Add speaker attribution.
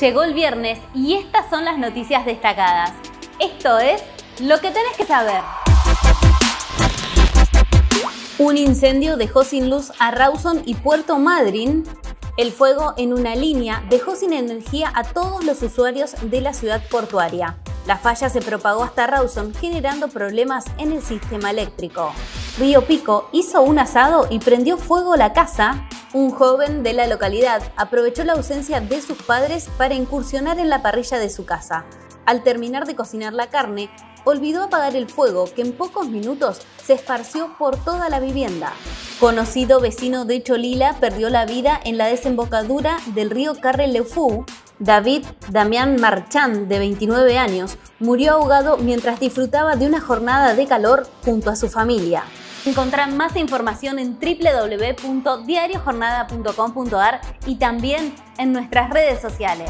Speaker 1: Llegó el viernes y estas son las noticias destacadas. Esto es lo que tenés que saber. Un incendio dejó sin luz a Rawson y Puerto Madryn. El fuego en una línea dejó sin energía a todos los usuarios de la ciudad portuaria. La falla se propagó hasta Rawson, generando problemas en el sistema eléctrico. Río Pico hizo un asado y prendió fuego la casa. Un joven de la localidad aprovechó la ausencia de sus padres para incursionar en la parrilla de su casa. Al terminar de cocinar la carne, olvidó apagar el fuego que en pocos minutos se esparció por toda la vivienda. Conocido vecino de Cholila perdió la vida en la desembocadura del río Carrelefú. David Damián Marchand, de 29 años, murió ahogado mientras disfrutaba de una jornada de calor junto a su familia. Encontrá más información en www.diariojornada.com.ar y también en nuestras redes sociales.